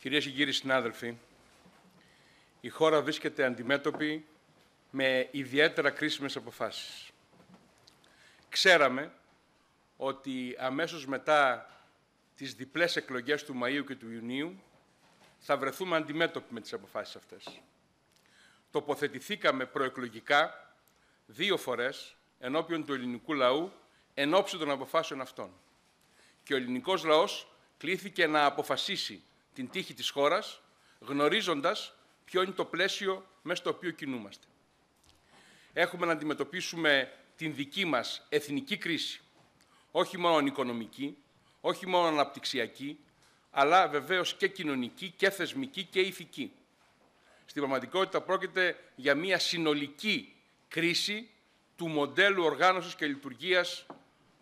Κυρίες και κύριοι συνάδελφοι, η χώρα βρίσκεται αντιμέτωπη με ιδιαίτερα κρίσιμες αποφάσεις. Ξέραμε ότι αμέσως μετά τις διπλές εκλογές του Μαΐου και του Ιουνίου θα βρεθούμε αντιμέτωποι με τις αποφάσεις αυτές. Τοποθετηθήκαμε προεκλογικά δύο φορές ενώπιον του ελληνικού λαού εν ώψη των αποφάσεων αυτών. Και ο ελληνικός λαός κλήθηκε να αποφασίσει την τύχη της χώρας, γνωρίζοντας ποιο είναι το πλαίσιο μέσα στο οποίο κινούμαστε. Έχουμε να αντιμετωπίσουμε την δική μας εθνική κρίση, όχι μόνο οικονομική, όχι μόνο αναπτυξιακή, αλλά βεβαίως και κοινωνική και θεσμική και ηθική. Στην πραγματικότητα πρόκειται για μια συνολική κρίση του μοντέλου οργάνωσης και λειτουργίας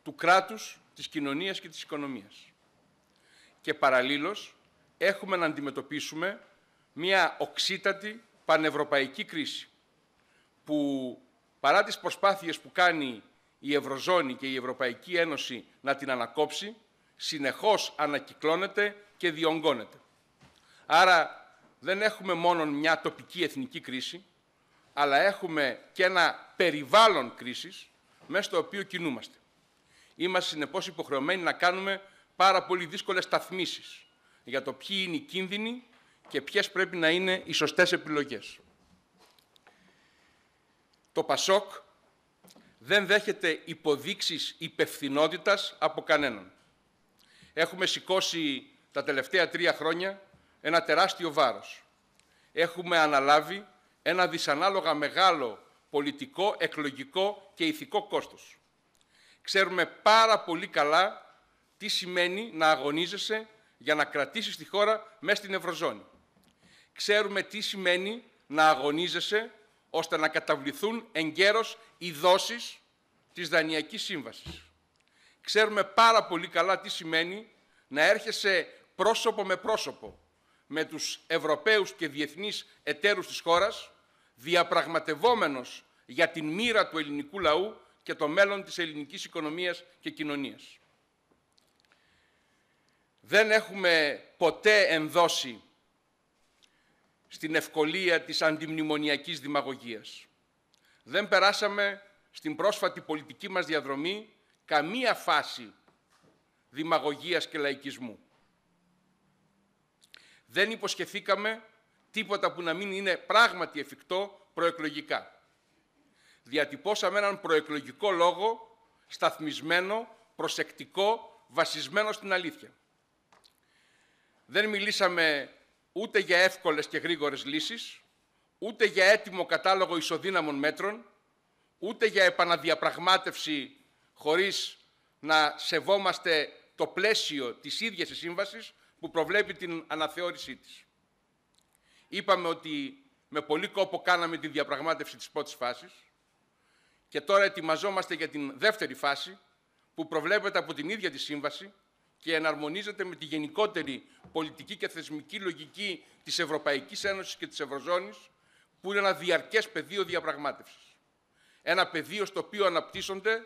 του κράτους, της κοινωνίας και της οικονομίας. Και παραλλήλως έχουμε να αντιμετωπίσουμε μια οξύτατη πανευρωπαϊκή κρίση που παρά τις προσπάθειες που κάνει η Ευρωζώνη και η Ευρωπαϊκή Ένωση να την ανακόψει, συνεχώς ανακυκλώνεται και διονγκώνεται. Άρα δεν έχουμε μόνο μια τοπική εθνική κρίση, αλλά έχουμε και ένα περιβάλλον κρίσης μέσα στο οποίο κινούμαστε. Είμαστε συνεπώς υποχρεωμένοι να κάνουμε πάρα πολύ δύσκολες σταθμίσεις για το ποιοι είναι οι κίνδυνοι και ποιες πρέπει να είναι οι σωστές επιλογές. Το ΠΑΣΟΚ δεν δέχεται υποδείξεις υπευθυνότητας από κανέναν. Έχουμε σηκώσει τα τελευταία τρία χρόνια ένα τεράστιο βάρος. Έχουμε αναλάβει ένα δυσανάλογα μεγάλο πολιτικό, εκλογικό και ηθικό κόστος. Ξέρουμε πάρα πολύ καλά τι σημαίνει να αγωνίζεσαι για να κρατήσεις τη χώρα μέσα στην Ευρωζώνη. Ξέρουμε τι σημαίνει να αγωνίζεσαι ώστε να καταβληθούν εγκαίρως οι δόσεις της Δανειακής Σύμβασης. Ξέρουμε πάρα πολύ καλά τι σημαίνει να έρχεσαι πρόσωπο με πρόσωπο με τους Ευρωπαίους και διεθνείς εταίρους της χώρας, διαπραγματευόμενος για την μοίρα του ελληνικού λαού και το μέλλον της ελληνικής οικονομίας και κοινωνίας. Δεν έχουμε ποτέ ενδώσει στην ευκολία της αντιμνημονιακής δημαγωγίας. Δεν περάσαμε στην πρόσφατη πολιτική μας διαδρομή καμία φάση δημαγωγίας και λαϊκισμού. Δεν υποσχεθήκαμε τίποτα που να μην είναι πράγματι εφικτό προεκλογικά. Διατυπώσαμε έναν προεκλογικό λόγο σταθμισμένο, προσεκτικό, βασισμένο στην αλήθεια. Δεν μιλήσαμε ούτε για εύκολες και γρήγορες λύσεις, ούτε για έτοιμο κατάλογο ισοδύναμων μέτρων, ούτε για επαναδιαπραγμάτευση χωρίς να σεβόμαστε το πλαίσιο της ίδιας της σύμβασης που προβλέπει την αναθεώρησή της. Είπαμε ότι με πολύ κόπο κάναμε τη διαπραγμάτευση της πρώτης φάσης και τώρα ετοιμαζόμαστε για την δεύτερη φάση που προβλέπεται από την ίδια τη σύμβαση και εναρμονίζεται με τη γενικότερη πολιτική και θεσμική λογική της Ευρωπαϊκής Ένωσης και της Ευρωζώνης, που είναι ένα διαρκές πεδίο διαπραγμάτευσης. Ένα πεδίο στο οποίο αναπτύσσονται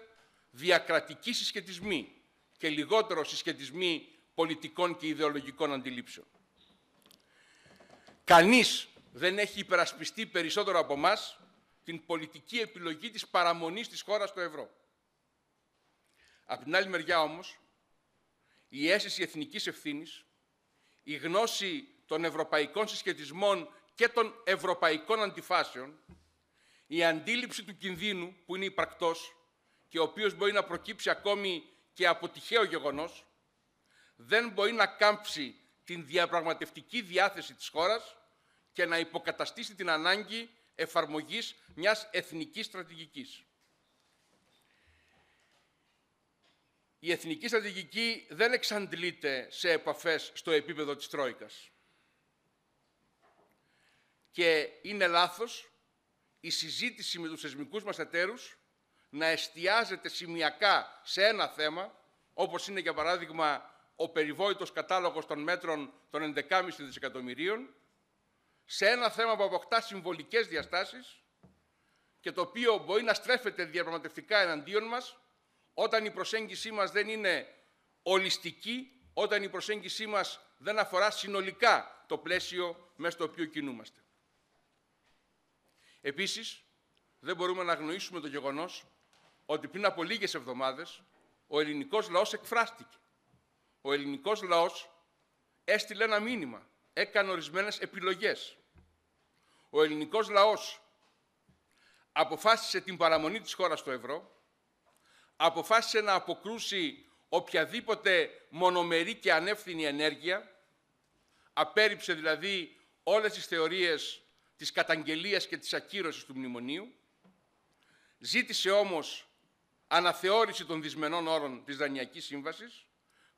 διακρατικοί συσχετισμοί και λιγότερο συσχετισμοί πολιτικών και ιδεολογικών αντιλήψεων. Κανείς δεν έχει υπερασπιστεί περισσότερο από εμάς την πολιτική επιλογή της παραμονής της χώρας στο ευρώ. Από την άλλη μεριά όμως, η αίσθηση εθνικής ευθύνης, η γνώση των ευρωπαϊκών συσχετισμών και των ευρωπαϊκών αντιφάσεων, η αντίληψη του κινδύνου που είναι υπαρκτός και ο οποίος μπορεί να προκύψει ακόμη και από τυχαίο γεγονός, δεν μπορεί να κάμψει την διαπραγματευτική διάθεση της χώρας και να υποκαταστήσει την ανάγκη εφαρμογής μιας εθνικής στρατηγικής. Η εθνική στρατηγική δεν εξαντλείται σε επαφές στο επίπεδο της Τρόικας. Και είναι λάθος η συζήτηση με τους θεσμικούς μας εταίρους να εστιάζεται σημειακά σε ένα θέμα, όπως είναι για παράδειγμα ο περιβόητος κατάλογος των μέτρων των 11,5 δισεκατομμυρίων, σε ένα θέμα που αποκτά συμβολικές διαστάσεις και το οποίο μπορεί να στρέφεται διαπραγματευτικά εναντίον μας όταν η προσέγγιση μας δεν είναι ολιστική, όταν η προσέγγιση μας δεν αφορά συνολικά το πλαίσιο μέσα στο οποίο κινούμαστε. Επίσης, δεν μπορούμε να αγνοήσουμε το γεγονός ότι πριν από λίγες εβδομάδες ο ελληνικός λαός εκφράστηκε. Ο ελληνικός λαός έστειλε ένα μήνυμα, έκανε ορισμένες επιλογές. Ο ελληνικός λαός αποφάσισε την παραμονή της χώρας στο ευρώ, αποφάσισε να αποκρούσει οποιαδήποτε μονομερή και ανεύθυνη ενέργεια, απέρριψε δηλαδή όλες τις θεωρίες της καταγγελίας και της ακύρωσης του μνημονίου, ζήτησε όμως αναθεώρηση των δυσμενών όρων της Δανειακής Σύμβασης,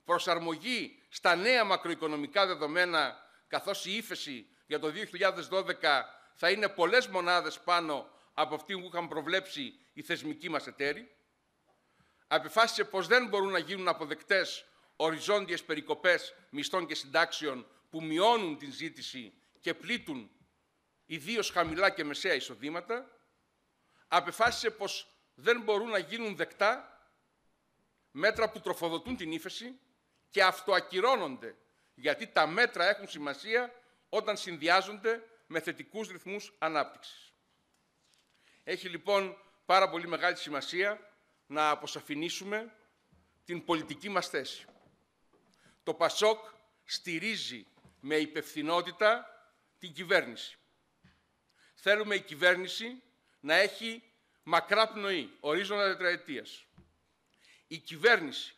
προσαρμογή στα νέα μακροοικονομικά δεδομένα, καθώς η ύφεση για το 2012 θα είναι πολλές μονάδες πάνω από αυτή που είχαν προβλέψει οι θεσμικοί μας εταίροι, αποφάσισε πως δεν μπορούν να γίνουν αποδεκτές οριζόντιες περικοπές μισθών και συντάξεων που μειώνουν την ζήτηση και πλήττουν ιδίως χαμηλά και μεσαία εισοδήματα, απεφάσισε πως δεν μπορούν να γίνουν δεκτά μέτρα που τροφοδοτούν την ύφεση και αυτοακυρώνονται, γιατί τα μέτρα έχουν σημασία όταν συνδυάζονται με θετικούς ρυθμούς ανάπτυξης. Έχει λοιπόν πάρα πολύ μεγάλη σημασία να αποσαφηνίσουμε την πολιτική μας θέση. Το ΠΑΣΟΚ στηρίζει με υπευθυνότητα την κυβέρνηση. Θέλουμε η κυβέρνηση να έχει μακρά πνοή, ορίζοντα τετραετίας. Η κυβέρνηση,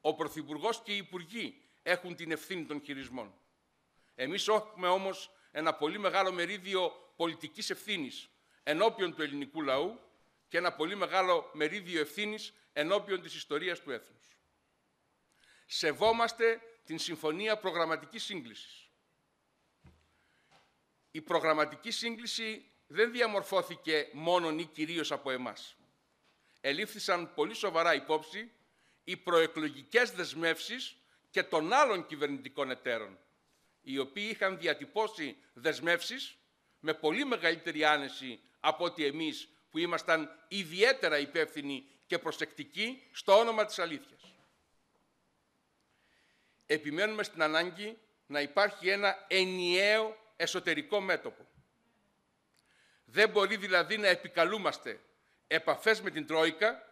ο Πρωθυπουργός και οι Υπουργοί έχουν την ευθύνη των χειρισμών. Εμείς έχουμε όμως ένα πολύ μεγάλο μερίδιο πολιτικής ευθύνης ενώπιον του ελληνικού λαού και ένα πολύ μεγάλο μερίδιο ευθύνης ενώπιον της ιστορίας του έθνους. Σεβόμαστε την Συμφωνία Προγραμματικής Σύγκλησης. Η προγραμματική σύγκληση δεν διαμορφώθηκε μόνον ή κυρίως από εμάς. Ελήφθησαν πολύ σοβαρά υπόψη οι προεκλογικές δεσμεύσεις και των άλλων κυβερνητικών εταίρων, οι οποίοι είχαν διατυπώσει δεσμεύσεις με πολύ μεγαλύτερη άνεση από ότι εμείς που ήμασταν ιδιαίτερα υπεύθυνοι και προσεκτικοί στο όνομα της αλήθειας. Επιμένουμε στην ανάγκη να υπάρχει ένα ενιαίο εσωτερικό μέτωπο. Δεν μπορεί δηλαδή να επικαλούμαστε επαφές με την Τρόικα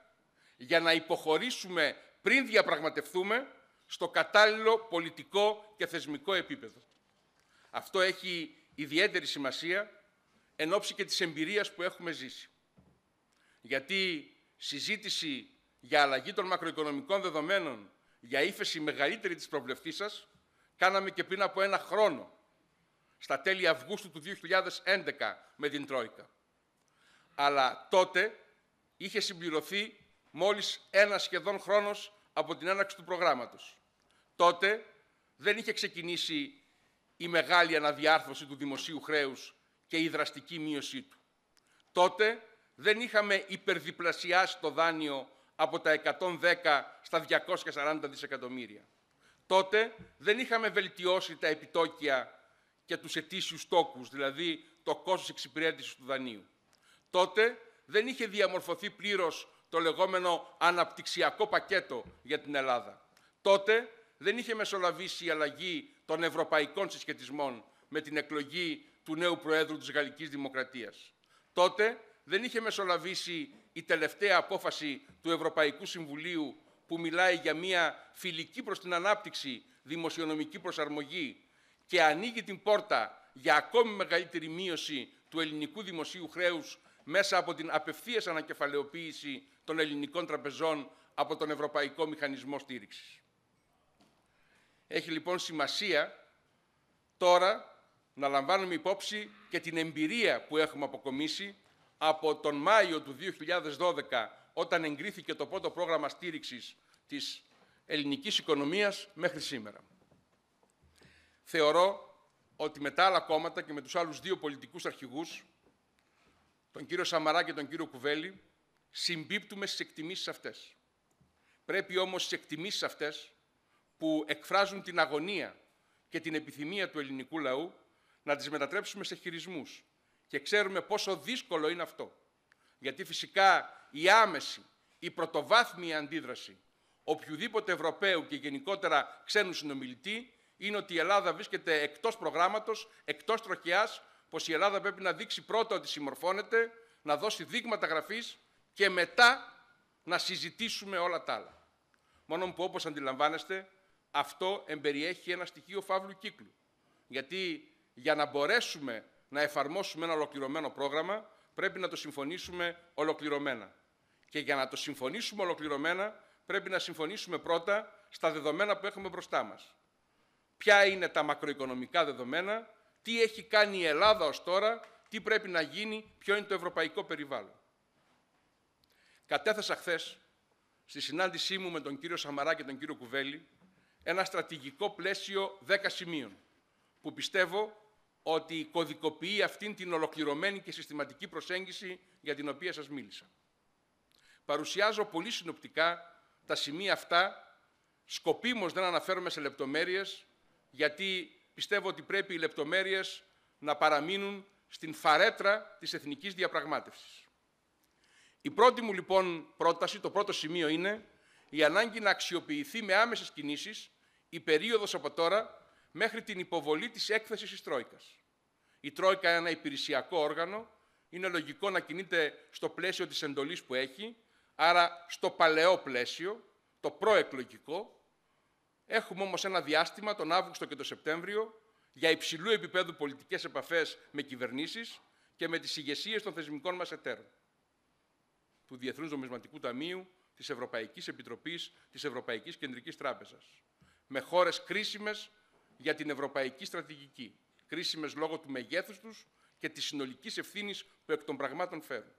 για να υποχωρήσουμε πριν διαπραγματευτούμε στο κατάλληλο πολιτικό και θεσμικό επίπεδο. Αυτό έχει ιδιαίτερη σημασία εν ώψη και της εμπειρίας που έχουμε ζήσει. Γιατί συζήτηση για αλλαγή των μακροοικονομικών δεδομένων, για ύφεση μεγαλύτερη της προβλεφτής σας, κάναμε και πριν από ένα χρόνο, στα τέλη Αυγούστου του 2011 με την Τρόικα. Αλλά τότε είχε συμπληρωθεί μόλις ένα σχεδόν χρόνος από την έναρξη του προγράμματος. Τότε δεν είχε ξεκινήσει η μεγάλη αναδιάρθρωση του δημοσίου χρέους και η δραστική μείωσή του. Τότε δεν είχαμε υπερδιπλασιάσει το δάνειο από τα 110 στα 240 δισεκατομμύρια. Τότε δεν είχαμε βελτιώσει τα επιτόκια και τους ετήσιους τόκους, δηλαδή το κόστος εξυπηρέτησης του δανείου. Τότε δεν είχε διαμορφωθεί πλήρως το λεγόμενο αναπτυξιακό πακέτο για την Ελλάδα. Τότε δεν είχε μεσολαβήσει η αλλαγή των ευρωπαϊκών συσχετισμών με την εκλογή του νέου Προέδρου της Γαλλικής Δημοκρατίας. Τότε δεν είχε μεσολαβήσει η τελευταία απόφαση του Ευρωπαϊκού Συμβουλίου που μιλάει για μια φιλική προς την ανάπτυξη δημοσιονομική προσαρμογή και ανοίγει την πόρτα για ακόμη μεγαλύτερη μείωση του ελληνικού δημοσίου χρέους μέσα από την απευθείας ανακεφαλαιοποίηση των ελληνικών τραπεζών από τον Ευρωπαϊκό Μηχανισμό Στήριξης. Έχει λοιπόν σημασία τώρα να λαμβάνουμε υπόψη και την εμπειρία που έχουμε αποκομίσει από τον Μάιο του 2012 όταν εγκρίθηκε το πρώτο πρόγραμμα στήριξης της ελληνικής οικονομίας μέχρι σήμερα. Θεωρώ ότι με τα άλλα κόμματα και με τους άλλους δύο πολιτικούς αρχηγούς, τον κύριο Σαμαρά και τον κύριο Κουβέλη, συμπίπτουμε στις εκτιμήσεις αυτές. Πρέπει όμως στις εκτιμήσεις αυτές που εκφράζουν την αγωνία και την επιθυμία του ελληνικού λαού να τις μετατρέψουμε σε χειρισμούς. Και ξέρουμε πόσο δύσκολο είναι αυτό. Γιατί φυσικά η άμεση, η πρωτοβάθμια αντίδραση οποιοδήποτε Ευρωπαίου και γενικότερα ξένου συνομιλητή είναι ότι η Ελλάδα βρίσκεται εκτός προγράμματος, εκτός τροχιάς, πως η Ελλάδα πρέπει να δείξει πρώτα ότι συμμορφώνεται, να δώσει δείγματα γραφής και μετά να συζητήσουμε όλα τα άλλα. Μόνο που όπως αντιλαμβάνεστε, αυτό εμπεριέχει ένα στοιχείο φαύλου κύκλου. Γιατί για να μπορέσουμε να εφαρμόσουμε ένα ολοκληρωμένο πρόγραμμα, πρέπει να το συμφωνήσουμε ολοκληρωμένα. Και για να το συμφωνήσουμε ολοκληρωμένα, πρέπει να συμφωνήσουμε πρώτα στα δεδομένα που έχουμε μπροστά μας. Ποια είναι τα μακροοικονομικά δεδομένα, τι έχει κάνει η Ελλάδα ως τώρα, τι πρέπει να γίνει, ποιο είναι το ευρωπαϊκό περιβάλλον. Κατέθεσα χθες στη συνάντησή μου με τον κύριο Σαμαρά και τον κύριο Κουβέλη ένα στρατηγικό πλαίσιο 10 σημείων που πιστεύω ότι κωδικοποιεί αυτήν την ολοκληρωμένη και συστηματική προσέγγιση για την οποία σας μίλησα. Παρουσιάζω πολύ συνοπτικά τα σημεία αυτά, σκοπίμως δεν αναφέρομαι σε λεπτομέρειες, γιατί πιστεύω ότι πρέπει οι λεπτομέρειες να παραμείνουν στην φαρέτρα της εθνικής διαπραγμάτευσης. Η πρώτη μου λοιπόν πρόταση, το πρώτο σημείο είναι η ανάγκη να αξιοποιηθεί με άμεσες κινήσεις η περίοδος από τώρα μέχρι την υποβολή της έκθεσης της Τρόικας. Η Τρόικα είναι ένα υπηρεσιακό όργανο, είναι λογικό να κινείται στο πλαίσιο της εντολής που έχει, άρα στο παλαιό πλαίσιο, το προεκλογικό. Έχουμε όμως ένα διάστημα, τον Αύγουστο και τον Σεπτέμβριο, για υψηλού επίπεδου πολιτικές επαφές με κυβερνήσεις και με τις ηγεσίες των θεσμικών μας εταίρων. Του Διεθνούς Νομισματικού Ταμείου, της Ευρωπαϊκής Επιτροπής, της Ευρωπαϊκής Κεντρικής Τράπεζας. Με χώρες κρίσιμες για την ευρωπαϊκή στρατηγική. Κρίσιμες λόγω του μεγέθους τους και της συνολικής ευθύνης που εκ των πραγμάτων φέρουν.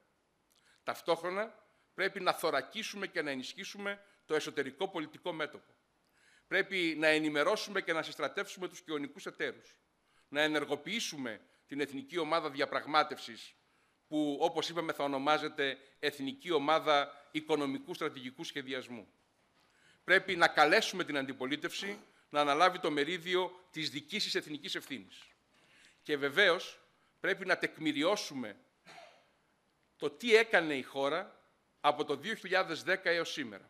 Ταυτόχρονα πρέπει να θωρακίσουμε και να ενισχύσουμε το εσωτερικό πολιτικό μέτωπο. Πρέπει να ενημερώσουμε και να συστρατεύσουμε τους κοινωνικούς εταίρους. Να ενεργοποιήσουμε την Εθνική Ομάδα Διαπραγμάτευσης, που όπως είπαμε θα ονομάζεται Εθνική Ομάδα Οικονομικού Στρατηγικού Σχεδιασμού. Πρέπει να καλέσουμε την αντιπολίτευση να αναλάβει το μερίδιο της δικής της εθνικής ευθύνης. Και βεβαίως πρέπει να τεκμηριώσουμε το τι έκανε η χώρα από το 2010 έως σήμερα.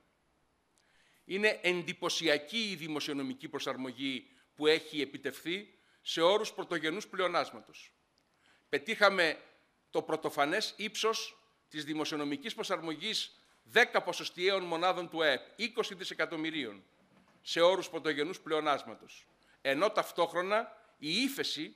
Είναι εντυπωσιακή η δημοσιονομική προσαρμογή που έχει επιτευχθεί σε όρους πρωτογενούς πλεονάσματος. Πετύχαμε το πρωτοφανές ύψος της δημοσιονομικής προσαρμογής 10 ποσοστιαίων μονάδων του ΕΕΠ, 20 δισεκατομμυρίων, σε όρους πρωτογενούς πλεονάσματος. Ενώ ταυτόχρονα η ύφεση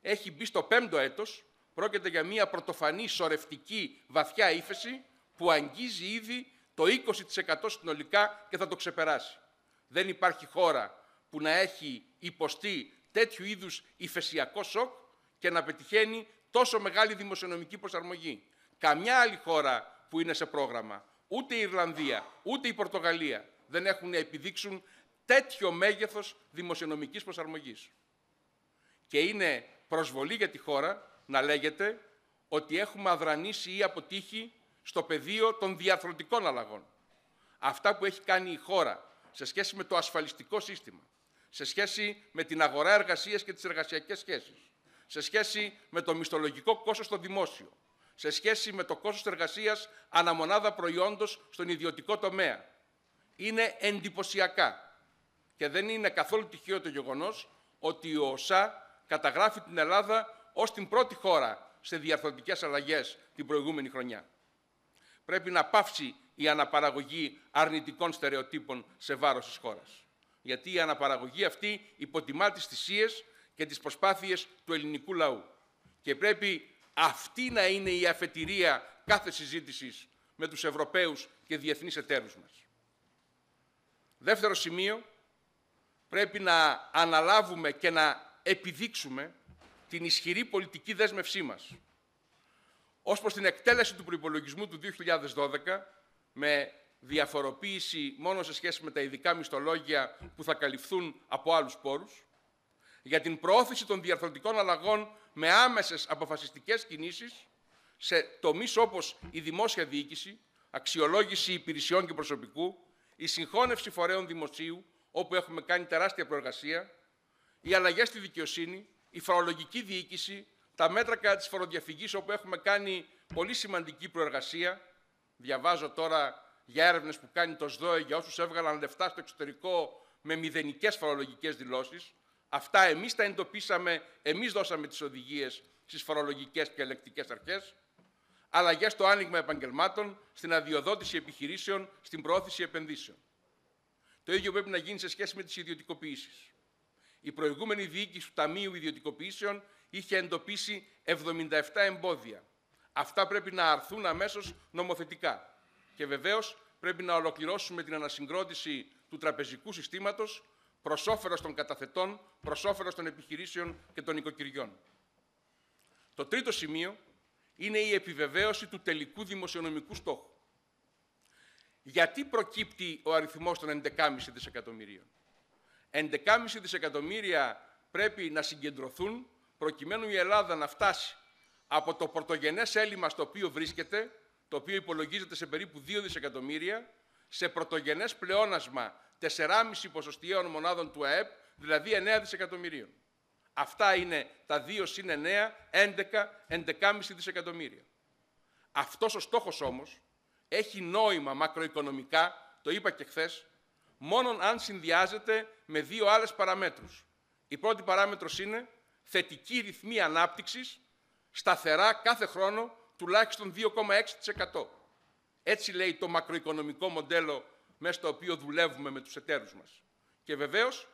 έχει μπει στο πέμπτο έτος, πρόκειται για μια πρωτοφανή σορευτική βαθιά ύφεση που αγγίζει ήδη το 20% συνολικά και θα το ξεπεράσει. Δεν υπάρχει χώρα που να έχει υποστεί τέτοιου είδους υφεσιακό σοκ και να πετυχαίνει τόσο μεγάλη δημοσιονομική προσαρμογή. Καμιά άλλη χώρα που είναι σε πρόγραμμα, ούτε η Ιρλανδία, ούτε η Πορτογαλία δεν έχουν να επιδείξουν τέτοιο μέγεθος δημοσιονομικής προσαρμογής. Και είναι προσβολή για τη χώρα να λέγεται ότι έχουμε αδρανήσει ή αποτύχει στο πεδίο των διαρθρωτικών αλλαγών. Αυτά που έχει κάνει η χώρα σε σχέση με το ασφαλιστικό σύστημα, σε σχέση με την αγορά εργασίας και τις εργασιακές σχέσεις, σε σχέση με το μισθολογικό κόστος στο δημόσιο, σε σχέση με το κόστος εργασίας αναμονάδα προϊόντος στον ιδιωτικό τομέα. Είναι εντυπωσιακά. Και δεν είναι καθόλου τυχαίο το γεγονός ότι ο ΩΣΑ καταγράφει την Ελλάδα ως την πρώτη χώρα σε διαρθρωτικές αλλαγές την προηγούμενη χρονιά πρέπει να πάυσει η αναπαραγωγή αρνητικών στερεοτύπων σε βάρος της χώρας. Γιατί η αναπαραγωγή αυτή υποτιμά τις θυσίες και τις προσπάθειες του ελληνικού λαού. Και πρέπει αυτή να είναι η αφετηρία κάθε συζήτησης με τους Ευρωπαίους και διεθνείς εταίρους μας. Δεύτερο σημείο, πρέπει να αναλάβουμε και να επιδείξουμε την ισχυρή πολιτική δέσμευσή μας. Ως προς την εκτέλεση του προϋπολογισμού του 2012, με διαφοροποίηση μόνο σε σχέση με τα ειδικά μισθολόγια που θα καλυφθούν από άλλους πόρους, για την προώθηση των διαρθρωτικών αλλαγών με άμεσες αποφασιστικές κινήσεις σε τομείς όπως η δημόσια διοίκηση, αξιολόγηση υπηρεσιών και προσωπικού, η συγχώνευση φορέων δημοσίου, όπου έχουμε κάνει τεράστια προεργασία, οι αλλαγές στη δικαιοσύνη, η φορολογική διοίκηση, τα μέτρα κατά της φοροδιαφυγής, όπου έχουμε κάνει πολύ σημαντική προεργασία. Διαβάζω τώρα για έρευνες που κάνει το ΣΔΟΕ για όσους έβγαλαν λεφτά στο εξωτερικό με μηδενικές φορολογικές δηλώσεις. Αυτά εμείς τα εντοπίσαμε, εμείς δώσαμε τις οδηγίες στις φορολογικές και ελεκτικές αρχές. Αλλαγές στο άνοιγμα επαγγελμάτων, στην αδειοδότηση επιχειρήσεων, στην προώθηση επενδύσεων. Το ίδιο πρέπει να γίνει σε σχέση με τις ιδιωτικοποιήσεις. Η προηγούμενη διοίκηση του Ταμείου Ιδιωτικοποιήσεων είχε εντοπίσει 77 εμπόδια. Αυτά πρέπει να αρθούν αμέσως νομοθετικά. Και βεβαίως πρέπει να ολοκληρώσουμε την ανασυγκρότηση του τραπεζικού συστήματος προς όφελος των καταθετών, προς όφελος των επιχειρήσεων και των οικοκυριών. Το τρίτο σημείο είναι η επιβεβαίωση του τελικού δημοσιονομικού στόχου. Γιατί προκύπτει ο αριθμός των 11,5 δισεκατομμυρίων; 11,5 δισεκατομμύρια πρέπει να συγκεντρωθούν προκειμένου η Ελλάδα να φτάσει από το πρωτογενές έλλειμμα στο οποίο βρίσκεται, το οποίο υπολογίζεται σε περίπου 2 δισεκατομμύρια, σε πρωτογενές πλεόνασμα 4,5 ποσοστιαίων μονάδων του ΑΕΠ, δηλαδή 9 δισεκατομμυρίων. Αυτά είναι τα 2 συν 9, 11, 11,5 δισεκατομμύρια. Αυτός ο στόχος όμως έχει νόημα μακροοικονομικά, το είπα και χθες, μόνον αν συνδυάζεται με δύο άλλες παραμέτρους. Η πρώτη παράμετρος είναι θετική ρυθμή ανάπτυξης, σταθερά κάθε χρόνο τουλάχιστον 2,6%. Έτσι λέει το μακροοικονομικό μοντέλο μέσα στο οποίο δουλεύουμε με τους εταίρους μας. Και βεβαίως,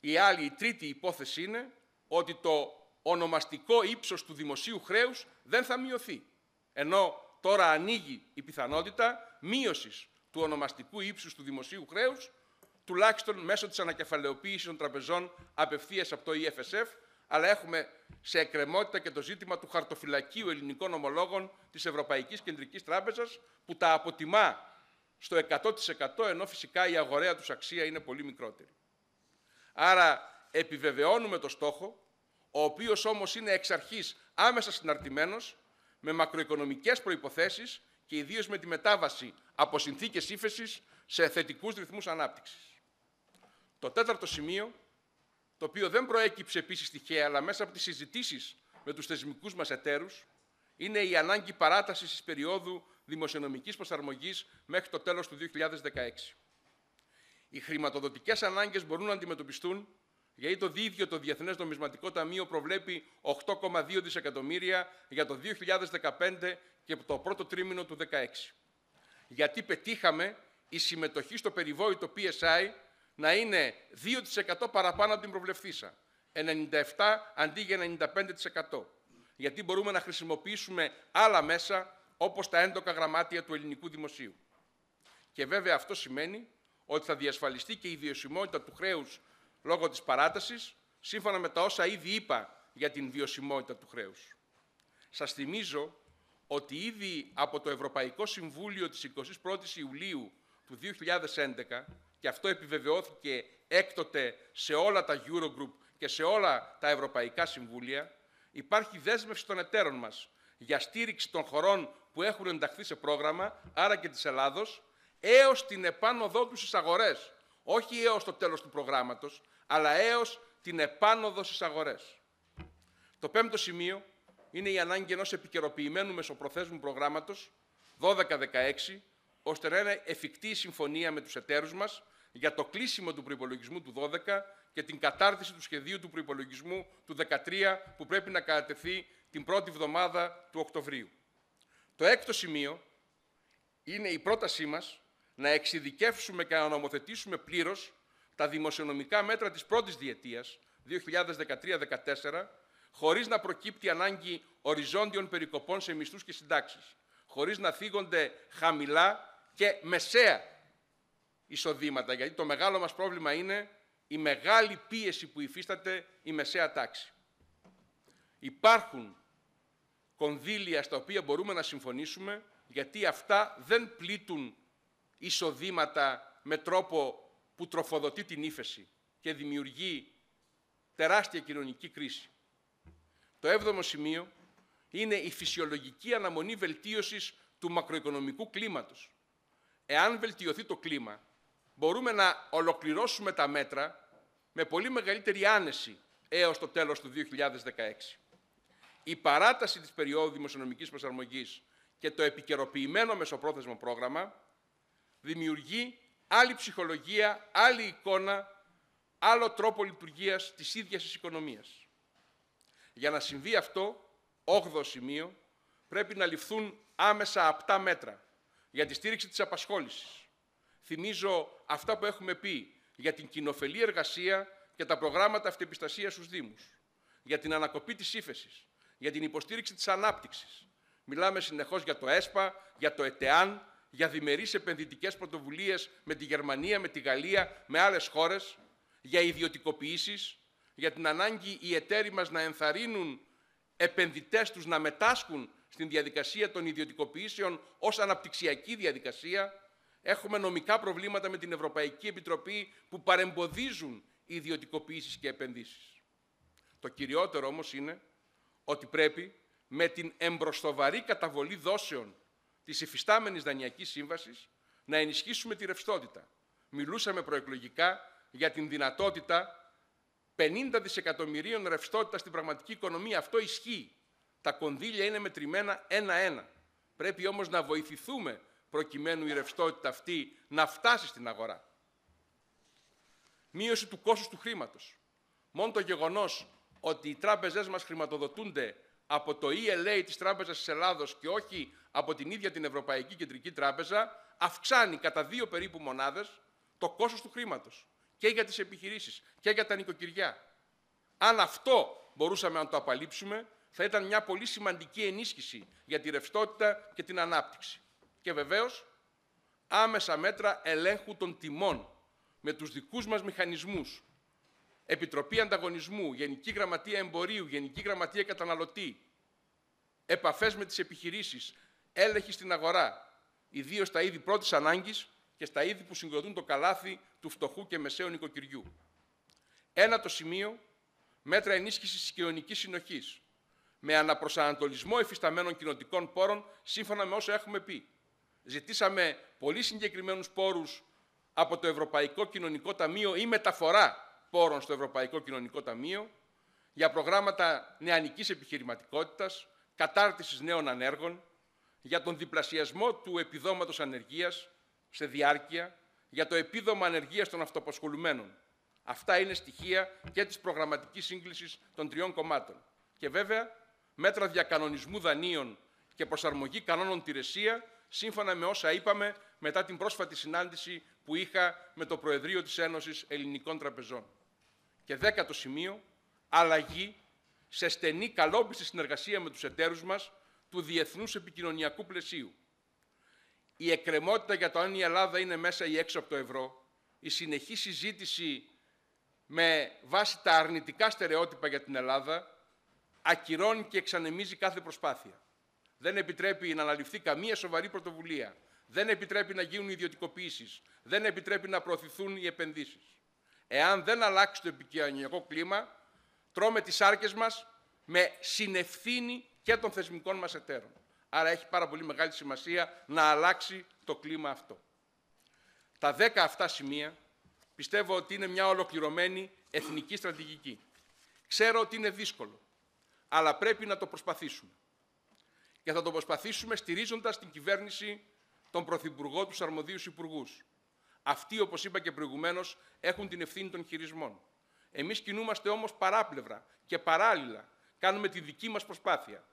η άλλη, η τρίτη υπόθεση είναι ότι το ονομαστικό ύψος του δημοσίου χρέους δεν θα μειωθεί. Ενώ τώρα ανοίγει η πιθανότητα μείωσης του ονομαστικού ύψους του δημοσίου χρέους, τουλάχιστον μέσω της ανακεφαλαιοποίησης των τραπεζών απευθείας από το EFSF, αλλά έχουμε σε εκκρεμότητα και το ζήτημα του χαρτοφυλακίου ελληνικών ομολόγων της Ευρωπαϊκής Κεντρικής Τράπεζας, που τα αποτιμά στο 100% ενώ φυσικά η αγοραία τους αξία είναι πολύ μικρότερη. Άρα επιβεβαιώνουμε το στόχο, ο οποίος όμως είναι εξ αρχής άμεσα συναρτημένος με μακροοικονομικές προϋποθέσεις και ιδίως με τη μετάβαση από συνθήκες ύφεσης σε θετικούς ρυθμούς ανάπτυξης. Το τέταρτο σημείο, το οποίο δεν προέκυψε επίσης τυχαία, αλλά μέσα από τις συζητήσεις με τους θεσμικούς μας εταίρους, είναι η ανάγκη παράτασης της περίοδου δημοσιονομικής προσαρμογής μέχρι το τέλος του 2016. Οι χρηματοδοτικές ανάγκες μπορούν να αντιμετωπιστούν γιατί το ίδιο το Διεθνές Νομισματικό Ταμείο προβλέπει 8,2 δισεκατομμύρια για το 2015 και το πρώτο τρίμηνο του 2016. Γιατί πετύχαμε η συμμετοχή στο περιβόητο PSI να είναι 2% παραπάνω από την προβλεφθήσα. 97 αντί για 95%. Γιατί μπορούμε να χρησιμοποιήσουμε άλλα μέσα όπως τα έντοκα γραμμάτια του ελληνικού δημοσίου. Και βέβαια αυτό σημαίνει ότι θα διασφαλιστεί και η βιωσιμότητα του χρέους λόγω της παράτασης, σύμφωνα με τα όσα ήδη είπα για την βιωσιμότητα του χρέους. Σας θυμίζω ότι ήδη από το Ευρωπαϊκό Συμβούλιο της 21ης Ιουλίου του 2011, και αυτό επιβεβαιώθηκε έκτοτε σε όλα τα Eurogroup και σε όλα τα Ευρωπαϊκά Συμβούλια, υπάρχει δέσμευση των εταίρων μας για στήριξη των χωρών που έχουν ενταχθεί σε πρόγραμμα, άρα και της Ελλάδος, έως την επάνωδό τους στις αγορές. Όχι έως το τέλος του προγράμματος, αλλά έως την επάνωδο στις αγορές. Το πέμπτο σημείο είναι η ανάγκη ενός επικαιροποιημένου μεσοπροθέσμου προγράμματος 12-16, ώστε να είναι εφικτή η συμφωνία με τους εταίρους μας για το κλείσιμο του προϋπολογισμού του 12 και την κατάρτιση του σχεδίου του προϋπολογισμού του 13 που πρέπει να κατατεθεί την πρώτη βδομάδα του Οκτωβρίου. Το έκτο σημείο είναι η πρότασή μας να εξειδικεύσουμε και να νομοθετήσουμε πλήρως τα δημοσιονομικά μέτρα της πρώτης διετίας, 2013-2014, χωρίς να προκύπτει ανάγκη οριζόντιων περικοπών σε μισθούς και συντάξεις, χωρίς να θίγονται χαμηλά και μεσαία εισοδήματα, γιατί το μεγάλο μας πρόβλημα είναι η μεγάλη πίεση που υφίσταται η μεσαία τάξη. Υπάρχουν κονδύλια στα οποία μπορούμε να συμφωνήσουμε, γιατί αυτά δεν πλήττουν εισοδήματα με τρόπο που τροφοδοτεί την ύφεση και δημιουργεί τεράστια κοινωνική κρίση. Το έβδομο σημείο είναι η φυσιολογική αναμονή βελτίωσης του μακροοικονομικού κλίματος. Εάν βελτιωθεί το κλίμα, μπορούμε να ολοκληρώσουμε τα μέτρα με πολύ μεγαλύτερη άνεση έως το τέλος του 2016. Η παράταση της περίοδου δημοσιονομικής προσαρμογής και το επικαιροποιημένο μεσοπρόθεσμο πρόγραμμα δημιουργεί άλλη ψυχολογία, άλλη εικόνα, άλλο τρόπο λειτουργίας της ίδιας της οικονομίας. Για να συμβεί αυτό, όγδοο σημείο, πρέπει να ληφθούν άμεσα απτά μέτρα για τη στήριξη της απασχόλησης. Θυμίζω αυτά που έχουμε πει για την κοινοφελή εργασία και τα προγράμματα αυτεπιστασίας στους Δήμους, για την ανακοπή της ύφεσης, για την υποστήριξη της ανάπτυξης. Μιλάμε συνεχώς για το ΕΣΠΑ, για το ΕΤΕΑΝ, για διμερείς επενδυτικές πρωτοβουλίες με τη Γερμανία, με τη Γαλλία, με άλλες χώρες, για ιδιωτικοποιήσεις, για την ανάγκη οι εταίροι μας να ενθαρρύνουν επενδυτές τους να μετάσχουν στην διαδικασία των ιδιωτικοποιήσεων ως αναπτυξιακή διαδικασία. Έχουμε νομικά προβλήματα με την Ευρωπαϊκή Επιτροπή που παρεμποδίζουν ιδιωτικοποιήσεις και επενδύσεις. Το κυριότερο όμως είναι ότι πρέπει με την εμπροστοβαρή καταβολή δόσεων της υφιστάμενης δανειακής σύμβασης να ενισχύσουμε τη ρευστότητα. Μιλούσαμε προεκλογικά για την δυνατότητα 50 δισεκατομμυρίων ρευστότητα στην πραγματική οικονομία. Αυτό ισχύει. Τα κονδύλια είναι μετρημένα ένα-ένα. Πρέπει όμως να βοηθηθούμε προκειμένου η ρευστότητα αυτή να φτάσει στην αγορά. Μείωση του κόστους του χρήματος. Μόνο το γεγονός ότι οι τράπεζές μας χρηματοδοτούνται από το ELA της Τράπεζας της Ελλάδος και όχι από την ίδια την Ευρωπαϊκή Κεντρική Τράπεζα, αυξάνει κατά δύο περίπου μονάδες το κόστος του χρήματος και για τις επιχειρήσεις και για τα νοικοκυριά. Αν αυτό μπορούσαμε να το απαλείψουμε, θα ήταν μια πολύ σημαντική ενίσχυση για τη ρευστότητα και την ανάπτυξη. Και βεβαίως, άμεσα μέτρα ελέγχου των τιμών με τους δικούς μας μηχανισμούς. Επιτροπή Ανταγωνισμού, Γενική Γραμματεία Εμπορίου, Γενική Γραμματεία Καταναλωτή, επαφές με τις επιχειρήσεις, έλεγχη στην αγορά, ιδίως στα είδη πρώτης ανάγκης και στα είδη που συγκροτούν το καλάθι του φτωχού και μεσαίου νοικοκυριού. Ένα το σημείο, μέτρα ενίσχυσης της κοινωνικής συνοχής, με αναπροσανατολισμό εφισταμένων κοινοτικών πόρων, σύμφωνα με όσα έχουμε πει. Ζητήσαμε πολύ συγκεκριμένους πόρους από το Ευρωπαϊκό Κοινωνικό Ταμείο ή μεταφορά πόρων στο Ευρωπαϊκό Κοινωνικό Ταμείο για προγράμματα νεανικής επιχειρηματικότητας, κατάρτισης νέων ανέργων, για τον διπλασιασμό του επιδόματος ανεργίας σε διάρκεια, για το επίδομα ανεργίας των αυτοπασχολουμένων. Αυτά είναι στοιχεία και της προγραμματικής σύγκλησης των τριών κομμάτων. Και βέβαια, μέτρα διακανονισμού δανείων και προσαρμογή κανόνων τηρεσία, σύμφωνα με όσα είπαμε μετά την πρόσφατη συνάντηση που είχα με το Προεδρείο της Ένωσης Ελληνικών Τραπεζών. Και δέκατο σημείο, αλλαγή σε στενή καλόπιστη συνεργασία με τους εταίρους μας του διεθνούς επικοινωνιακού πλαισίου. Η εκκρεμότητα για το αν η Ελλάδα είναι μέσα ή έξω από το ευρώ, η συνεχή συζήτηση με βάση τα αρνητικά στερεότυπα για την Ελλάδα, ακυρώνει και εξανεμίζει κάθε προσπάθεια. Δεν επιτρέπει να αναλυφθεί καμία σοβαρή πρωτοβουλία. Δεν επιτρέπει να γίνουν ιδιωτικοποιήσεις. Δεν επιτρέπει να προωθηθούν οι επενδύσεις. Εάν δεν αλλάξει το επικοινωνιακό κλίμα, τρώμε τις άρκες μας με συνευθύνη και των θεσμικών μας εταίρων. Άρα έχει πάρα πολύ μεγάλη σημασία να αλλάξει το κλίμα αυτό. Τα δέκα αυτά σημεία πιστεύω ότι είναι μια ολοκληρωμένη εθνική στρατηγική. Ξέρω ότι είναι δύσκολο, αλλά πρέπει να το προσπαθήσουμε. Και θα το προσπαθήσουμε στηρίζοντας την κυβέρνηση, τον Πρωθυπουργό, τους αρμοδίους υπουργούς. Αυτοί, όπως είπα και προηγουμένως, έχουν την ευθύνη των χειρισμών. Εμείς κινούμαστε όμως παράπλευρα και παράλληλα κάνουμε τη δική μας προσπάθεια.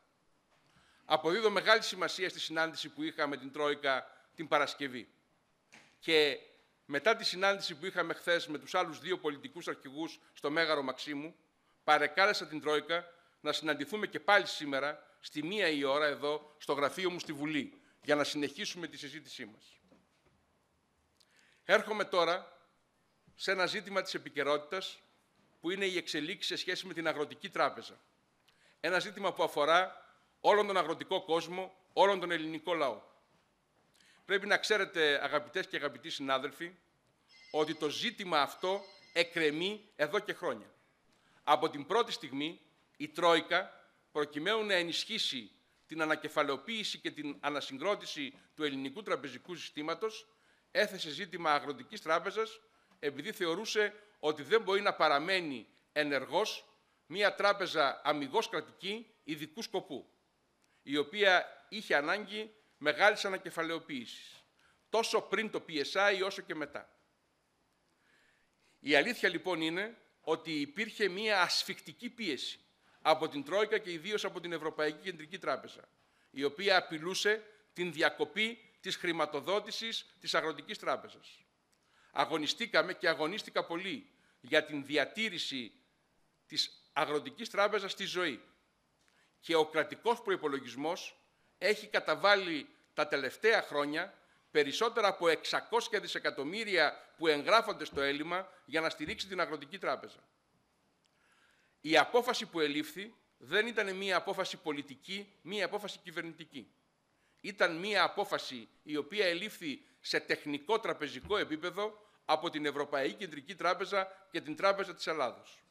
Αποδίδω μεγάλη σημασία στη συνάντηση που είχαμε την Τρόικα την Παρασκευή. Και μετά τη συνάντηση που είχαμε χθες με τους άλλους δύο πολιτικούς αρχηγούς στο Μέγαρο Μαξίμου, παρεκάλεσα την Τρόικα να συναντηθούμε και πάλι σήμερα, στη μία η ώρα εδώ, στο γραφείο μου στη Βουλή, για να συνεχίσουμε τη συζήτησή μας. Έρχομαι τώρα σε ένα ζήτημα της επικαιρότητας που είναι η εξελίξη σε σχέση με την Αγροτική Τράπεζα. Ένα ζήτημα που αφορά όλον τον αγροτικό κόσμο, όλον τον ελληνικό λαό. Πρέπει να ξέρετε, αγαπητές και αγαπητοί συνάδελφοι, ότι το ζήτημα αυτό εκρεμεί εδώ και χρόνια. Από την πρώτη στιγμή, η Τρόικα, προκειμένου να ενισχύσει την ανακεφαλαιοποίηση και την ανασυγκρότηση του ελληνικού τραπεζικού συστήματος, έθεσε ζήτημα αγροτικής τράπεζας, επειδή θεωρούσε ότι δεν μπορεί να παραμένει ενεργός μια τράπεζα αμυγός κρατική ειδικού σκοπού, η οποία είχε ανάγκη μεγάλης ανακεφαλαιοποίησης. τόσο πριν το PSI όσο και μετά. Η αλήθεια λοιπόν είναι ότι υπήρχε μία ασφικτική πίεση από την Τρόικα και ιδίως από την Ευρωπαϊκή Κεντρική Τράπεζα, η οποία απειλούσε την διακοπή της χρηματοδότησης της Αγροτικής Τράπεζας. Αγωνιστήκαμε και αγωνίστηκα πολύ για την διατήρηση της Αγροτικής Τράπεζας στη ζωή. Και ο κρατικός προϋπολογισμός έχει καταβάλει τα τελευταία χρόνια περισσότερα από 600 δισεκατομμύρια που εγγράφονται στο έλλειμμα για να στηρίξει την Αγροτική Τράπεζα. Η απόφαση που ελήφθη δεν ήταν μία απόφαση πολιτική, μία απόφαση κυβερνητική. Ήταν μία απόφαση η οποία ελήφθη σε τεχνικό τραπεζικό επίπεδο από την Ευρωπαϊκή Κεντρική Τράπεζα και την Τράπεζα της Ελλάδος.